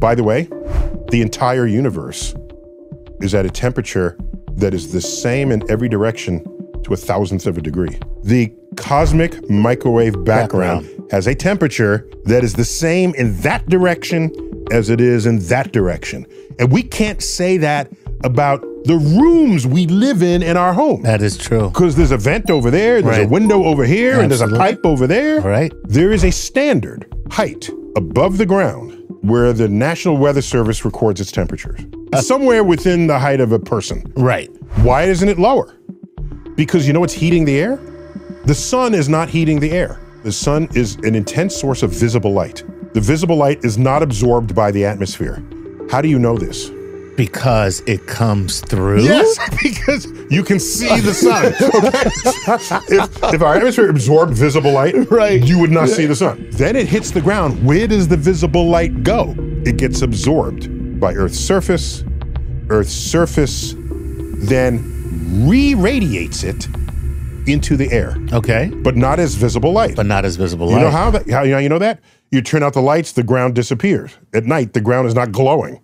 By the way, the entire universe is at a temperature that is the same in every direction to a thousandth of a degree. The cosmic microwave background, has a temperature that is the same in that direction as it is in that direction. And we can't say that about the rooms we live in in our home. That is true. Because there's a vent over there, there's a window over here, and there's a pipe over there. Right. There is a standard height above the ground where the National Weather Service records its temperatures. Uh. Somewhere within the height of a person. Right. Why isn't it lower? Because you know what's heating the air? The sun is not heating the air. The sun is an intense source of visible light. The visible light is not absorbed by the atmosphere. How do you know this? Because it comes through. Yes, because you can see the sun. Okay? if, if our atmosphere absorbed visible light, Right. you would not see the sun. Then it hits the ground. Where does the visible light go? It gets absorbed by Earth's surface. Earth's surface then re-radiates it into the air, Okay. but not as visible light. But not as visible light. you know how that? How you know, you know that? You turn out the lights, the ground disappears. At night, the ground is not glowing.